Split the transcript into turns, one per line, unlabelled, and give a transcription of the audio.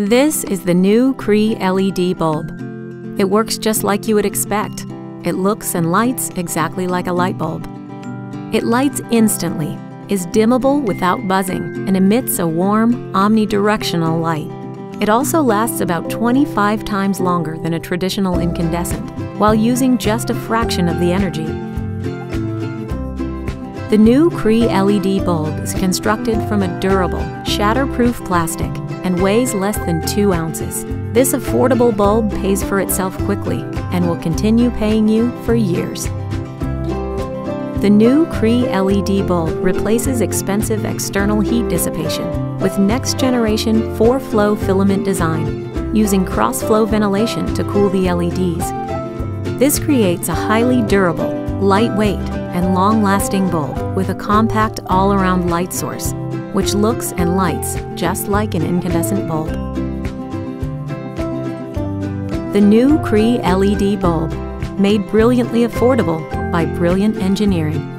This is the new Cree LED bulb. It works just like you would expect. It looks and lights exactly like a light bulb. It lights instantly, is dimmable without buzzing, and emits a warm, omnidirectional light. It also lasts about 25 times longer than a traditional incandescent, while using just a fraction of the energy. The new Cree LED bulb is constructed from a durable, shatterproof plastic and weighs less than 2 ounces. This affordable bulb pays for itself quickly and will continue paying you for years. The new Cree LED bulb replaces expensive external heat dissipation with next generation four flow filament design using cross flow ventilation to cool the LEDs. This creates a highly durable, lightweight, and long lasting bulb with a compact all around light source which looks and lights just like an incandescent bulb. The new Cree LED bulb, made brilliantly affordable by brilliant engineering.